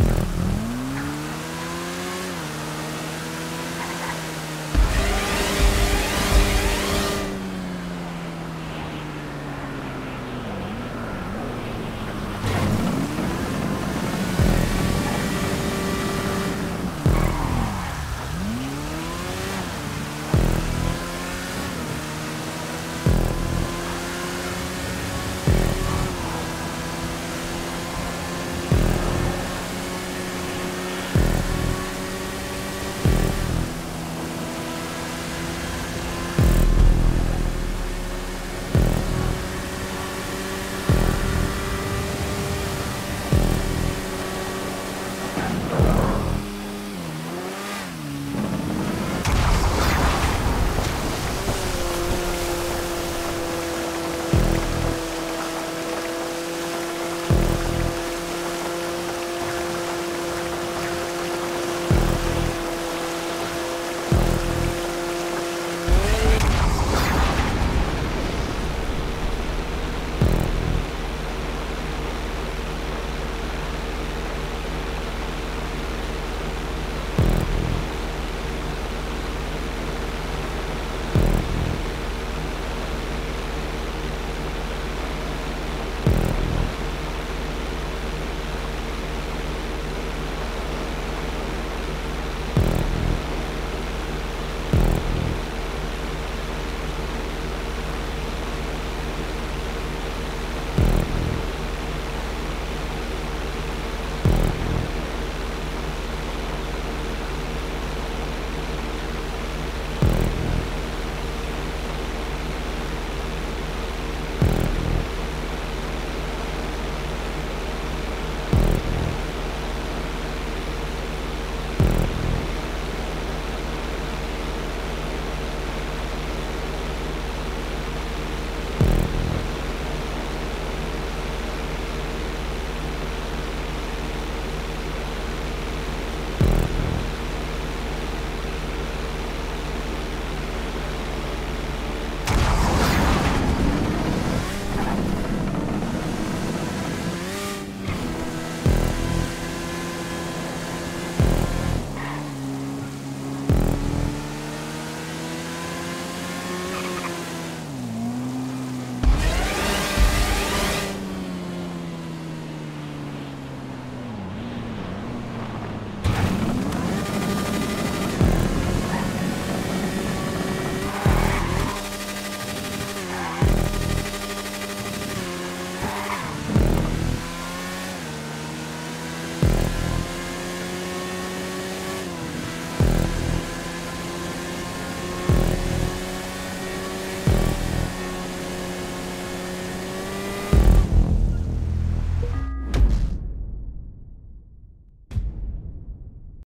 Yeah.